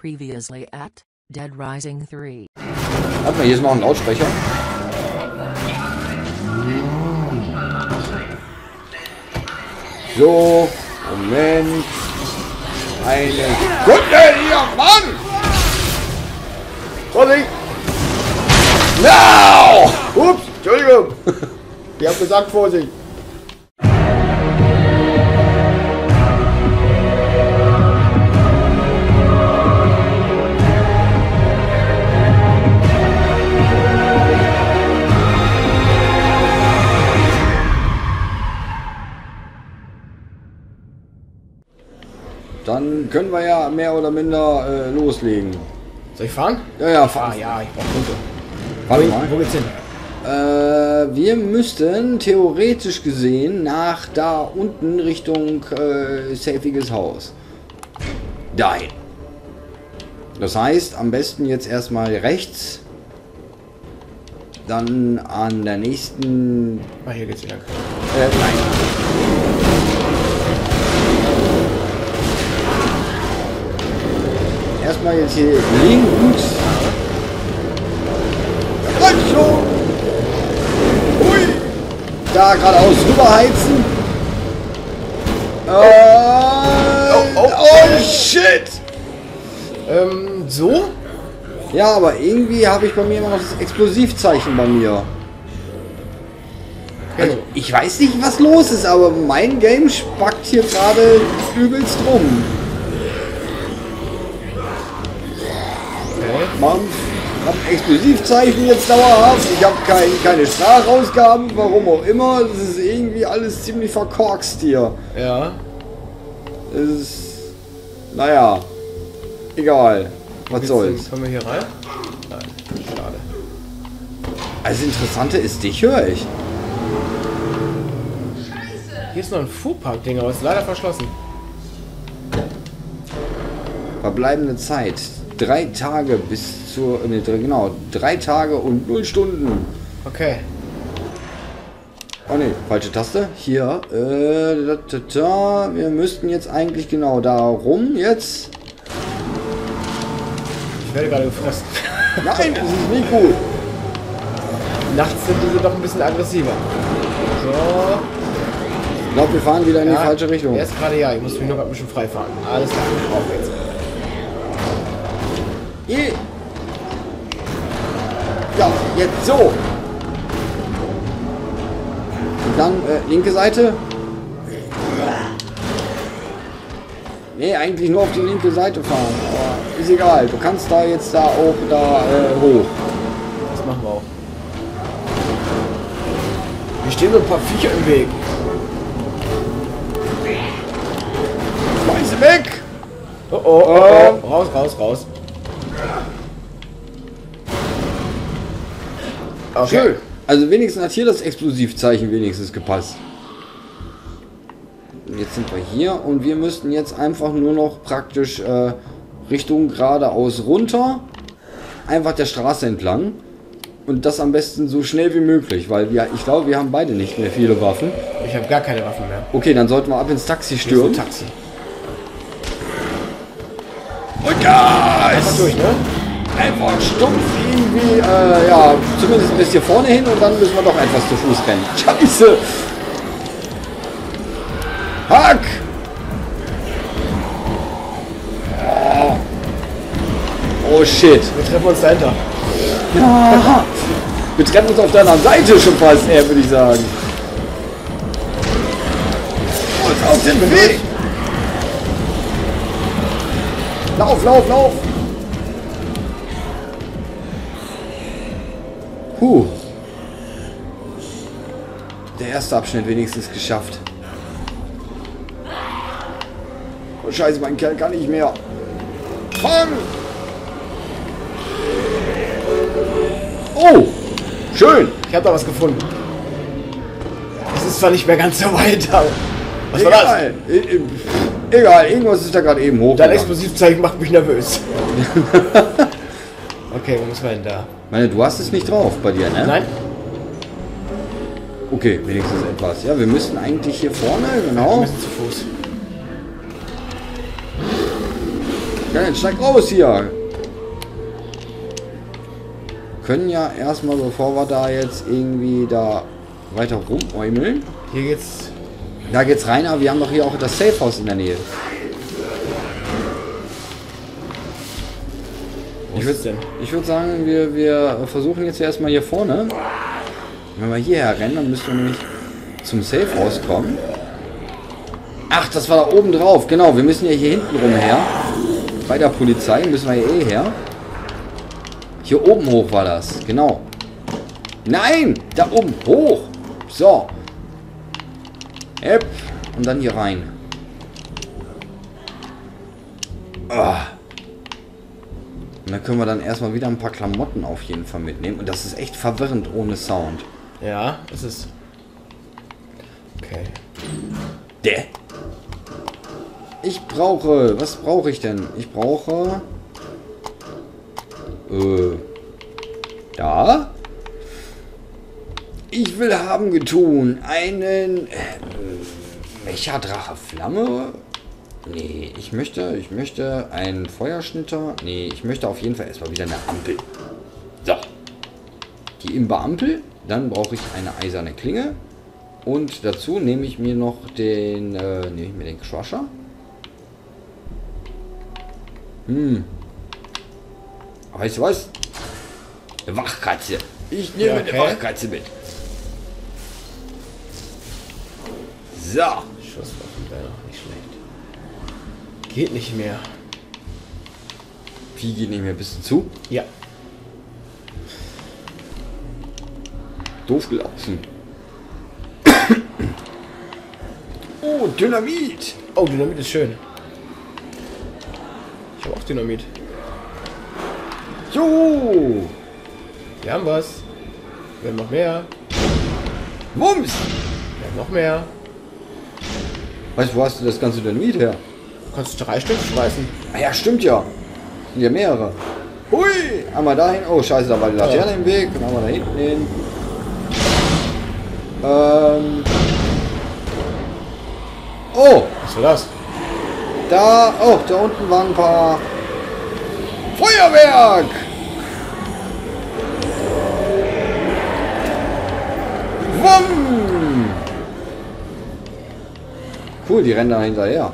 Previously at Dead Rising 3. Warte mal, hier ist noch ein Lautsprecher. So, Moment. Eine Sekunde hier, Mann! Vorsicht! No! Ups, Entschuldigung. Ich hab gesagt Vorsicht. Dann können wir ja mehr oder minder äh, loslegen. Soll ich fahren? Ja, ja, Ah fahr. ja, ich brauche Punkte. Warte Wo, wo geht's hin? Äh, wir müssten theoretisch gesehen nach da unten Richtung äh, Safiges Haus. Dahin. Das heißt, am besten jetzt erstmal rechts. Dann an der nächsten. Ah, hier geht's wieder. Äh, nein. Erstmal jetzt hier links. Komm schon! Hui! Da geradeaus rüberheizen. Äh, Oh, oh, oh shit! Ähm, so? Ja, aber irgendwie habe ich bei mir immer noch das Explosivzeichen bei mir. Also, ich weiß nicht, was los ist, aber mein Game spackt hier gerade übelst rum. Okay. Man hat Explosivzeichen jetzt dauerhaft. Ich habe kein, keine Sprachausgaben, warum auch immer. Das ist irgendwie alles ziemlich verkorkst hier. Ja. Es ist. Naja. Egal. Was soll's. Kommen wir hier rein? Nein. Schade. Also Interessante ist, dich höre ich. Hier ist noch ein Fuhrpark-Ding, aber ist leider verschlossen. Verbleibende Zeit. Drei Tage bis zur. Ne, drei- genau. Drei Tage und null Stunden. Okay. Oh ne, falsche Taste. Hier. Äh, da, da, da. Wir müssten jetzt eigentlich genau da rum jetzt. Ich werde gerade gefressen. Nein, das ist nicht gut. Nachts sind diese doch ein bisschen aggressiver. So. Ich glaube, wir fahren wieder in die Ja, falsche Richtung. Erst gerade ja, ich muss mich noch ein bisschen frei fahren. Alles klar, auf jetzt. Je. Ja, jetzt so. Und dann äh, linke Seite. Nee, eigentlich nur auf die linke Seite fahren. Aber ist egal. Du kannst da jetzt da auch da äh, hoch. Das machen wir auch. Hier stehen so ein paar Viecher im Weg. Schmeiß sie weg! Oh, oh, oh, oh. Raus, raus, raus. Okay. Schön. Also wenigstens hat hier das Explosivzeichen wenigstens gepasst. Jetzt sind wir hier und wir müssten jetzt einfach nur noch praktisch äh, Richtung geradeaus runter. Einfach der Straße entlang. Und das am besten so schnell wie möglich, weil wir, ich glaube, wir haben beide nicht mehr viele Waffen. Ich habe gar keine Waffen mehr. Okay, dann sollten wir ab ins Taxi stürmen. Taxi. Und Gas! Einfach durch, ne? Einfach stumpf irgendwie, äh, ja, zumindest bis hier vorne hin und dann müssen wir doch etwas zu Fuß rennen. Scheiße! Hack! Oh, oh shit. Wir treffen uns dahinter. Ja. Wir treffen uns auf deiner Seite schon fast, eher, würde ich sagen. Uns auf den Weg! Lauf, lauf, lauf! Puh. Der erste Abschnitt wenigstens geschafft. Oh scheiße, mein Kerl kann nicht mehr. Fang! Oh! Schön! Ich habe da was gefunden. Es ist zwar nicht mehr ganz so weit, aber... Was war das? Egal. E- e- Egal, irgendwas ist da gerade eben hoch. Dein Explosivzeichen macht mich nervös. okay, wo müssen wir denn da? Meine, du hast es nicht drauf bei dir, ne? Nein? Okay, wenigstens etwas. Ja, wir müssen eigentlich hier vorne, Wir genau. müssen zu Fuß. Ja, jetzt steig raus hier. Können ja erstmal, bevor wir da jetzt irgendwie da weiter rumäumeln. Hier geht's. Da geht's rein, aber wir haben doch hier auch das Safehouse in der Nähe. Ich würde würd sagen, wir, wir versuchen jetzt erstmal hier vorne. Wenn wir hierher rennen, dann müssen wir nämlich zum Safehouse kommen. Ach, das war da oben drauf. Genau, wir müssen ja hier hinten rum her. Bei der Polizei müssen wir hier eh her. Hier oben hoch war das. Genau. Nein! Da oben hoch! So. Yep. Und dann hier rein. Ah. Und dann können wir dann erstmal wieder ein paar Klamotten auf jeden Fall mitnehmen. Und das ist echt verwirrend ohne Sound. Ja, es ist. Okay. Der? Ich brauche. Was brauche ich denn? Ich brauche. Äh. Da? Ich will haben getun. Einen. Äh, Mechadrache Flamme? Nee, ich möchte, ich möchte einen Feuerschnitter. Nee, ich möchte auf jeden Fall erstmal wieder eine Ampel. So. Die Imber-Ampel. Dann brauche ich eine eiserne Klinge. Und dazu nehme ich mir noch den, äh, nehme ich mir den Crusher. Hm. Weißt du was? Eine Wachkatze. Ich nehme Ja, eine okay. Wachkatze mit. So. Schusswaffen wäre noch nicht schlecht. Geht nicht mehr. Wie geht nicht mehr ein bisschen zu? Ja. Doof gelaufen. oh, Dynamit. Oh, Dynamit ist schön. Ich habe auch Dynamit. Jo. Wir haben was. Wir haben noch mehr. Wumms. Wir haben noch mehr. Weißt du, wo hast du das ganze Dynamit her? Du kannst drei Stück schmeißen. Ah ja, stimmt ja. Sind ja mehrere. Hui! Einmal dahin. Oh, scheiße, da war die Laterne im Weg. Und einmal da hinten hin. Ähm. Oh, Was war das? da. Oh, da unten waren ein paar. Feuerwerk! Wumm! Cool, die rennen da hinterher.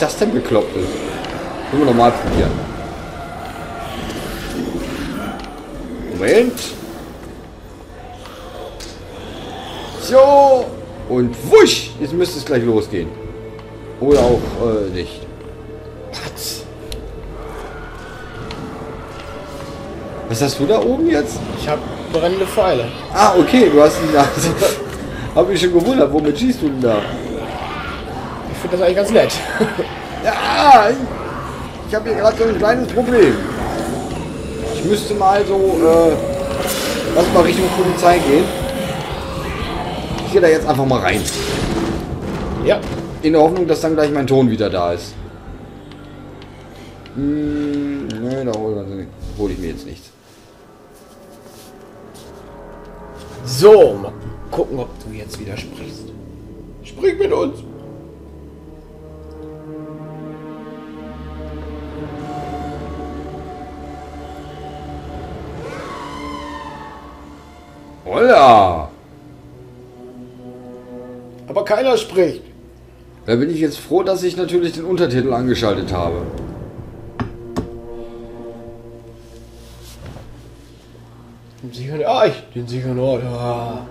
Ist das denn beklopptes? Können wir nochmal probieren. Moment. So. Und wusch. Jetzt müsste es gleich losgehen. Oder auch äh, nicht. Patz. Was hast du da oben jetzt? Ich habe brennende Pfeile. Ah, okay, du hast ihn da. Hab mich schon gewundert, womit schießt du denn da? Ich finde das eigentlich ganz nett. Ja, ich habe hier gerade so ein kleines Problem. Ich müsste mal so, äh, lass mal Richtung Polizei gehen. Ich gehe da jetzt einfach mal rein. ja. In der Hoffnung, dass dann gleich mein Ton wieder da ist. Hm, ne, da hole hol ich mir jetzt nichts. So, mal gucken, ob du jetzt wieder sprichst. Sprich mit uns! Holla! Aber keiner spricht. Da bin ich jetzt froh, dass ich natürlich den Untertitel angeschaltet habe. Den sicheren, ah, ich, den sicheren Ort. Ah.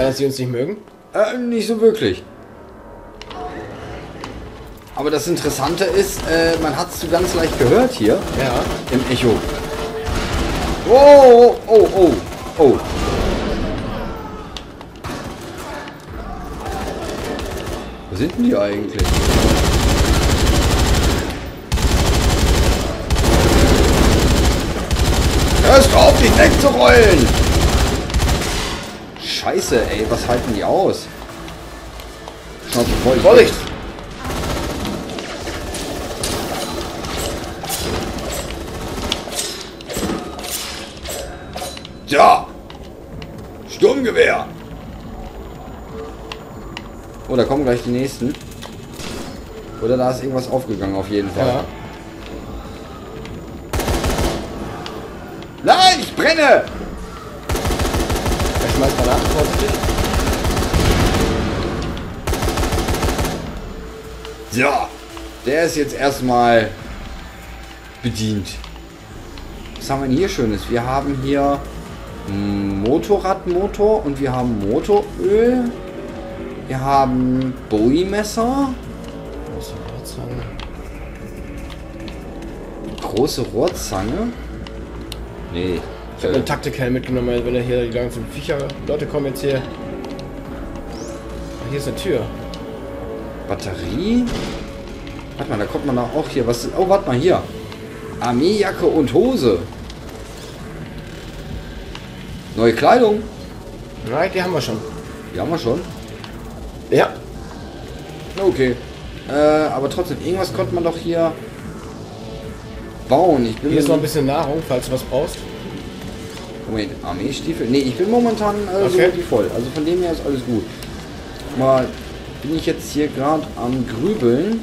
Sein, dass sie uns nicht mögen? Äh, nicht so wirklich. Aber das Interessante ist, äh, man hat es so ganz leicht gehört hier Ja. im Echo. Oh, oh, oh, oh. Wo sind denn die eigentlich? Hörst auf, dich wegzurollen! Scheiße, ey, was halten die aus? Schnauze voll. Vorsicht! Ja! Sturmgewehr! Oh, da kommen gleich die nächsten. Oder da ist irgendwas aufgegangen, auf jeden Fall. Ja. Nein, ich brenne! Er schmeißt Granaten vorsichtig. So, der ist jetzt erstmal bedient. Was haben wir denn hier Schönes? Wir haben hier Motorradmotor und wir haben Motoröl. Wir haben Bowie-Messer, Große Rohrzange. große Rohrzange. Nee. Ich habe einen Taktikhelm mitgenommen, wenn er hier die ganzen Viecher... Leute kommen jetzt hier... Hier ist eine Tür. Batterie. Warte mal, da kommt man doch auch hier. Was? Oh, warte mal hier. Armeejacke und Hose. Neue Kleidung. Right, die haben wir schon. Die haben wir schon. Ja. Okay. Äh, aber trotzdem, irgendwas konnte man doch hier bauen. Ich bin Hier ist noch ein bisschen Nahrung, falls du was brauchst. Moment, Armeestiefel? Nee, ich bin momentan äh, so Okay. wie voll. Also von dem her ist alles gut. Mal bin ich jetzt hier gerade am Grübeln.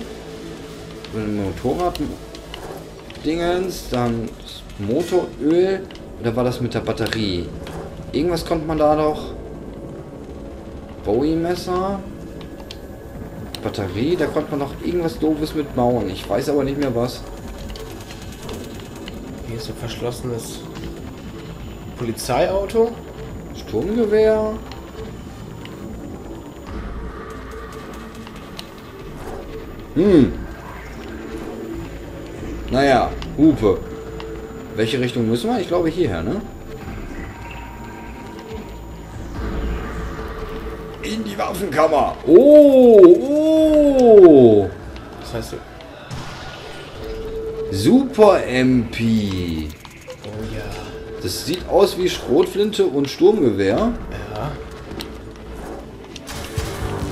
Motorrad Dingens, dann das Motoröl. Oder war das mit der Batterie? Irgendwas konnte man da doch. Bowie-Messer. Batterie, da konnte man noch irgendwas doofes mit bauen. Ich weiß aber nicht mehr was. Hier ist ein verschlossenes Polizeiauto. Sturmgewehr. Hm. Naja, Hupe. Welche Richtung müssen wir? Ich glaube hierher, ne? In die Waffenkammer. Oh, oh. Das heißt, du- Super MP. Oh. Das sieht aus wie Schrotflinte und Sturmgewehr. Ja.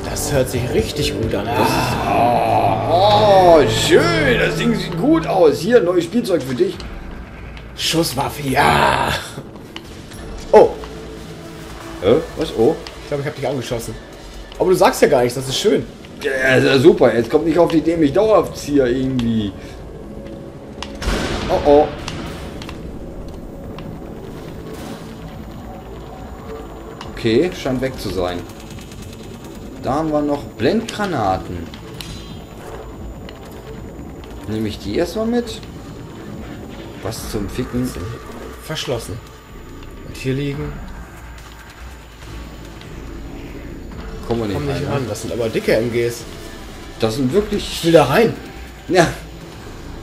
Das hört sich richtig gut an. Ah. Oh, schön. Das Ding sieht gut aus. Hier, neues Spielzeug für dich. Schusswaffe, ja. Oh, Hä? Was? Oh. ich glaube, ich habe dich angeschossen. Aber du sagst ja gar nichts, das ist schön. Ja, ist ja super. Jetzt kommt nicht auf die Idee, mich dauerhaft hier irgendwie. Oh oh. Okay, scheint weg zu sein. Da haben wir noch Blendgranaten. Nehme ich die erstmal mit? Was zum Ficken? Verschlossen. Und hier liegen. Kommen wir nicht, Komm nicht rein, ran. ne? Das sind aber dicke MGs. Das sind Ich wirklich... will da rein. Ja.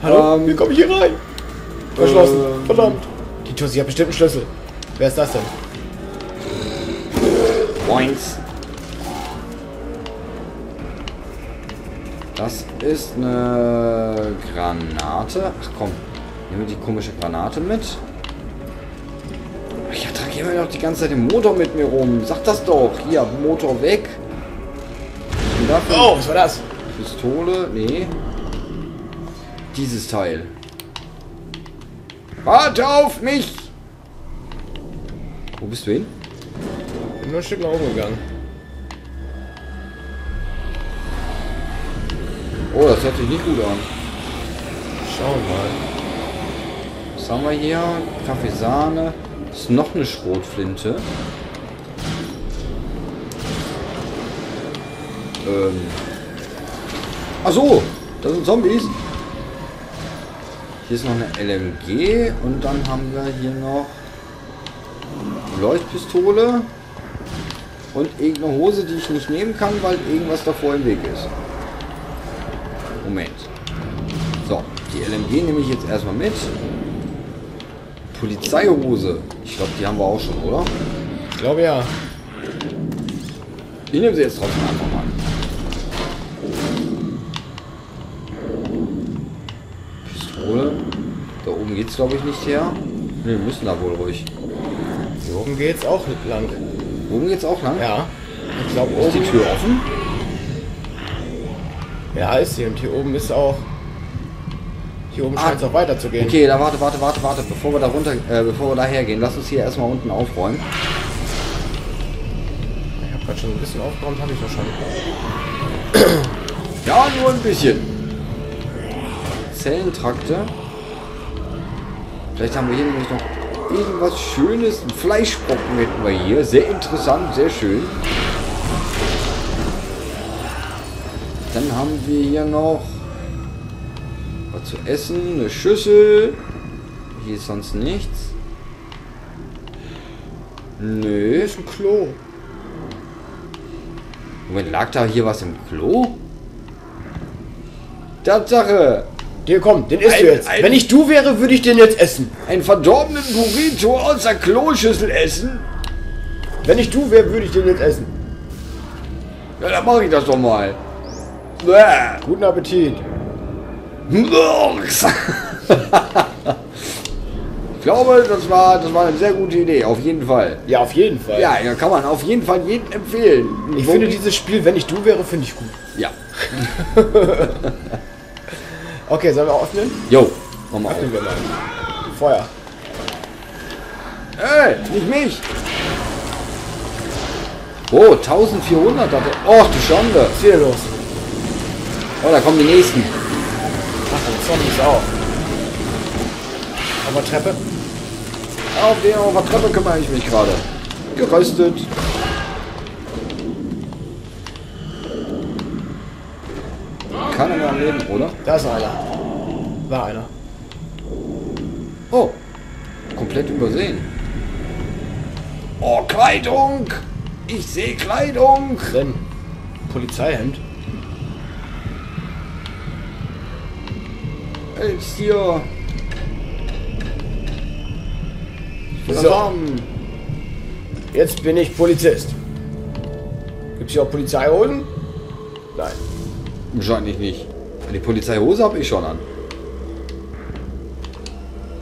Hallo? Ähm, Wie komme ich hier rein? Verschlossen. ähm, Verdammt. Die Tussi hat bestimmt einen Schlüssel. Wer ist das denn? Points. Das ist eine Granate. Ach komm, nehmen wir die komische Granate mit. Ich trage immer noch die ganze Zeit den Motor mit mir rum. Sag das doch. Hier, Motor weg. Oh, was war das? Pistole. Nee. Dieses Teil. Warte auf mich! Wo bist du hin? Nur ein Stück nach oben gegangen. Oh, das hört sich nicht gut an. Schauen wir mal. Was haben wir hier? Kaffeesahne. Ist noch eine Schrotflinte. Ähm. Ach so, das sind Zombies. Hier ist noch eine LMG und dann haben wir hier noch Leuchtpistole und irgendeine Hose, die ich nicht nehmen kann, weil irgendwas davor im Weg ist. Moment. So, die LMG nehme ich jetzt erstmal mit. Polizeihose. Ich glaube, die haben wir auch schon, oder? Ich glaube ja. Ich nehme sie jetzt trotzdem einfach mal. Pistole. Da oben geht's glaube ich nicht her. Ne, wir müssen da wohl ruhig. Hier oben geht's auch lang. Oben geht's auch lang? Ja. Ich glaube Ist die oben. Tür offen? Ja, ist sie. Und hier oben ist auch. Hier oben Ah. scheint es auch weiterzugehen. Okay, da warte, warte, warte, warte. Bevor wir da runter, äh, bevor wir daher gehen, lass uns hier erstmal unten aufräumen. Ich habe gerade schon ein bisschen aufgeräumt, habe ich doch schon. Ja, nur ein bisschen. Zellentrakte. Vielleicht haben wir hier nämlich noch irgendwas Schönes. Ein Fleischbrocken hätten wir hier. Sehr interessant, sehr schön. Dann haben wir hier noch was zu essen. Eine Schüssel. Hier ist sonst nichts. Nö. Hier ist ein Klo. Moment, lag da hier was im Klo? Tatsache! Hier komm, den isst Ein- du jetzt. ein- Wenn ich du wäre, würde ich den jetzt essen. Einen verdorbenen Burrito aus der Kloschüssel essen? Wenn ich du wäre, würde ich den jetzt essen. Ja, dann mache ich das doch mal. Bäh. Guten Appetit. Ich glaube, das war, das war eine sehr gute Idee, auf jeden Fall. Ja, auf jeden Fall. Ja, ja, kann man auf jeden Fall jedem empfehlen. Ich finde dieses Spiel, wenn ich du wäre, finde ich gut. Ja. Okay, sollen wir öffnen? Jo, nochmal auf. Öffnen wir mal. Feuer. Ey, nicht mich. Oh, 1400 hat er. Oh, du Schande. Was ist hier los? Oh, da kommen die nächsten. Ach, ein Zombies auch. Auf der Treppe. Auf den auf der Treppe kümmere ich mich gerade. Geröstet. Keiner mehr am Leben, oder? Da ist einer. War einer. Oh. Komplett übersehen. Oh, Kleidung. Ich sehe Kleidung. Denn Polizeihemd. Jetzt hier. So. Jetzt bin ich Polizist. Gibt's hier auch Polizeihosen? Nein. Wahrscheinlich nicht. Die Polizeihose habe ich schon an.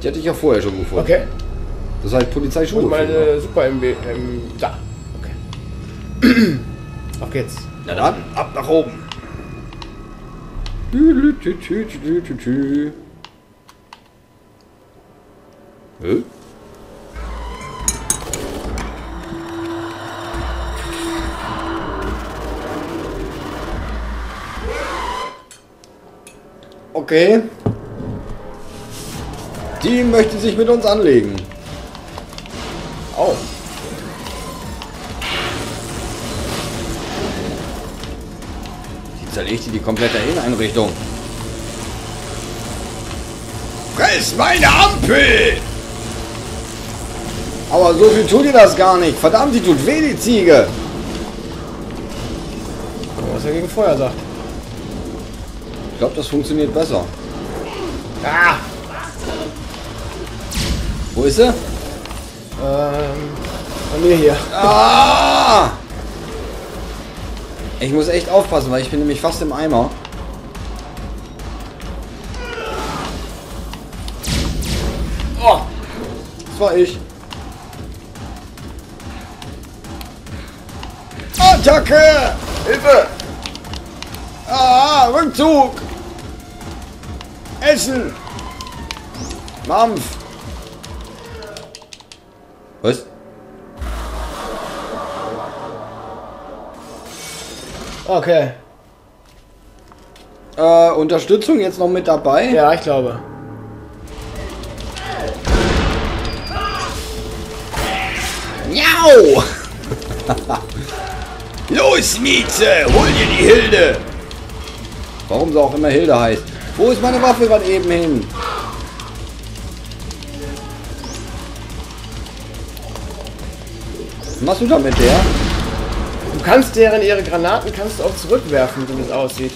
Die hatte ich ja vorher schon gefunden. Okay. Das heißt Polizeischuhe. Und meine Super MB. Ähm, da. Okay. Auf geht's. Na dann, ab nach oben. Hä? Okay. Die möchte sich mit uns anlegen. Oh. Die zerlegt die komplette Inneneinrichtung. Fress meine Ampel! Aber so viel tut ihr das gar nicht. Verdammt, die tut weh, die Ziege. Was er gegen Feuer sagt. Ich glaube, das funktioniert besser. Ah! Wo ist sie? Ähm. Bei mir hier. Ah! Ich muss echt aufpassen, weil ich bin nämlich fast im Eimer. Oh! Das war ich. Attacke! Hilfe! Ah, Rückzug! Essen! Mampf! Was? Okay. Äh, Unterstützung jetzt noch mit dabei? Ja, ich glaube. Miau! Los, Mieze, hol dir die Hilde! Warum sie auch immer Hilde heißt. Wo ist meine Waffe gerade eben hin? Was machst du da mit der? Du kannst deren ihre Granaten kannst du auch zurückwerfen, wie das aussieht.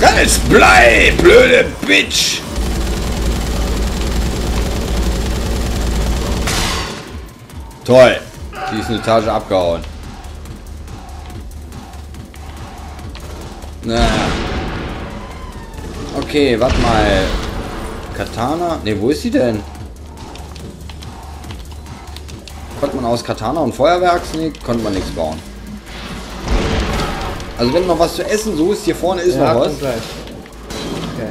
Fress Blei, blöde Bitch! Toll. Die ist eine Etage abgehauen. Na. Okay, warte mal. Katana? Ne, wo ist sie denn? Konnte man aus Katana und Feuerwerks? Ne, konnte man nichts bauen. Also wenn du noch was zu essen suchst, hier vorne ist Ja, noch was. gleich. Okay.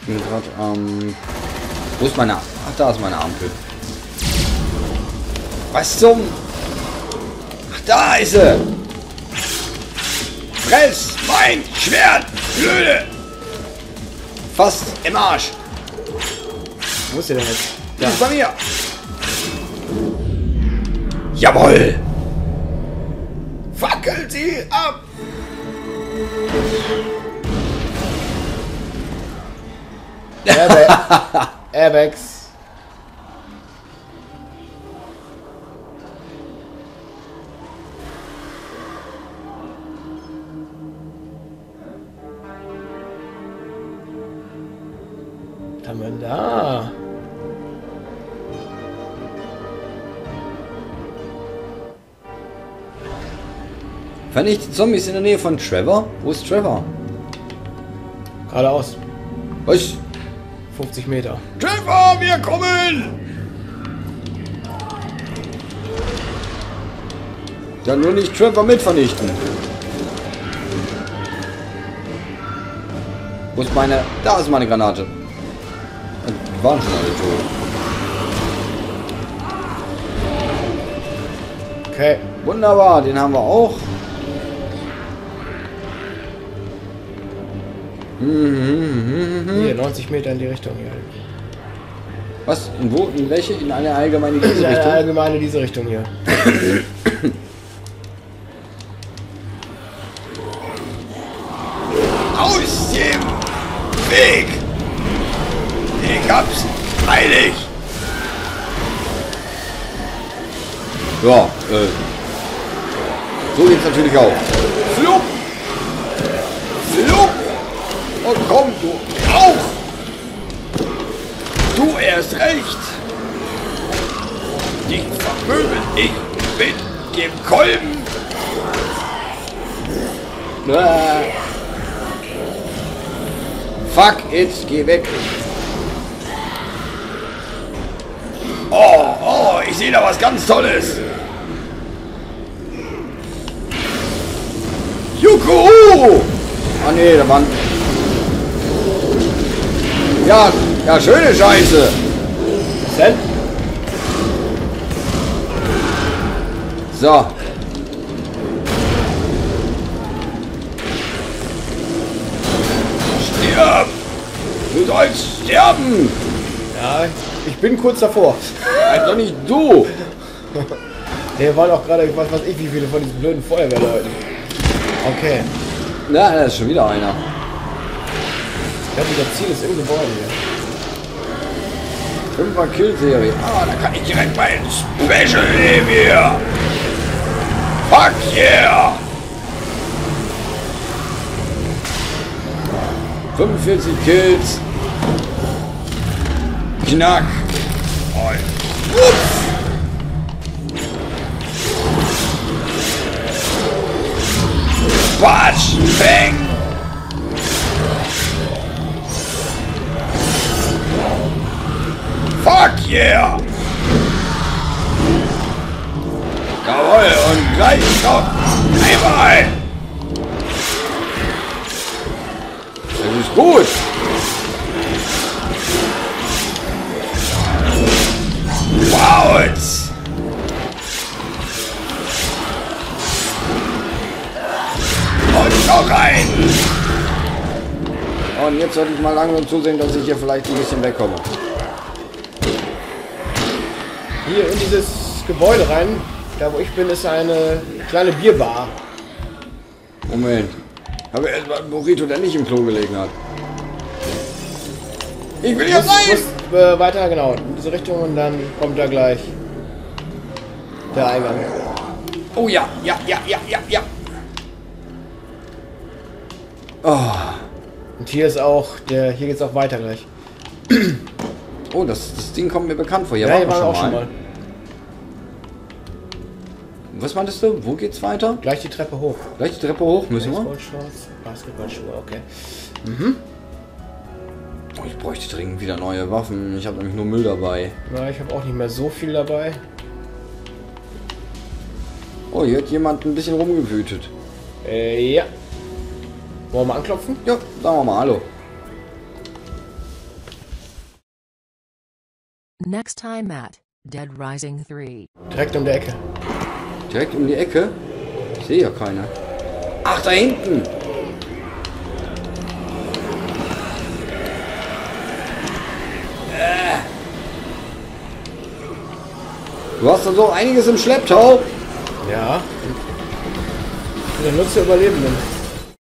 Ich bin grad, ähm, wo ist meine... Ach, da ist meine Ampel. Was zum... Ach, da ist sie! Fress mein Schwert, blöde! Fast im Arsch. Wo ist sie denn jetzt? Die ist bei mir. Jawohl! Fackel sie ab! Airbag. Airbags. Vernichtet Zombies in der Nähe von Trevor? Wo ist Trevor? Geradeaus. Was? 50 Meter. Trevor, wir kommen! Ja, nur nicht Trevor mit vernichten. Wo ist meine... Da ist meine Granate. Die waren schon alle tot. Okay. Wunderbar, den haben wir auch. Hier, 90 Meter in die Richtung hier. Was? In wo? In welche? In eine allgemeine diese In eine Richtung? allgemeine diese Richtung hier. Aus dem Weg! Ich hab's eilig! Ja, äh. So geht's natürlich auch. Und komm, du auch! Du erst recht! Dich vermöbel ich mit dem Kolben! Fuck it, geh weg. Oh, oh, ich sehe da was ganz Tolles. Juhu! Ah nee, da waren... Ja, ja, schöne Scheiße. Was denn? So. Stirb! Du sollst sterben! Ja, ich bin kurz davor. Also nicht du! Der waren auch gerade, was weiß ich, wie viele von diesen blöden Feuerwehrleuten. Okay. Na, da ist schon wieder einer. Ich glaube, das Ziel ist im Gebäude hier. Fünfer Kill-Serie. Ah, da kann ich direkt mein Special nehmen hier. Fuck yeah! 45 Kills. Knack. Ups. Batsch. Bang. Fuck yeah! Jawohl, und gleich noch einmal! Das ist gut! Wow! jetzt. Und noch ein! Und jetzt sollte ich mal langsam zusehen, dass ich hier vielleicht ein bisschen wegkomme. Hier in dieses Gebäude rein, da wo ich bin, ist eine kleine Bierbar. Moment. Aber erstmal ein Burrito, der nicht im Klo gelegen hat. Ich will musst, rein! äh, weiter, genau, in diese Richtung und dann kommt da gleich der Eingang. Oh ja, ja, ja, ja, ja, ja. Oh, Und hier ist auch, der, hier geht's auch weiter gleich. oh das, das Ding kommt mir bekannt vor. Hier Ja, waren hier wir schon, auch mal. schon mal. Was meintest du? Wo geht's weiter? Gleich die Treppe hoch. Gleich die Treppe hoch müssen wir? Basketballschuhe, okay. Oh, ich bräuchte dringend wieder neue Waffen. Ich habe nämlich nur Müll dabei. Na, ich habe auch nicht mehr so viel dabei. Oh, hier hat jemand ein bisschen rumgewütet. Äh, ja. Wollen wir mal anklopfen? Ja, sagen wir mal Hallo. Next time at Dead Rising 3. Direkt um der Ecke. Direkt um die Ecke. Ich sehe ja keine. Ach, da hinten. Du hast da so einiges im Schlepptau. Ja. Der Nutzer Überlebenden.